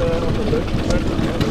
uh, on the left,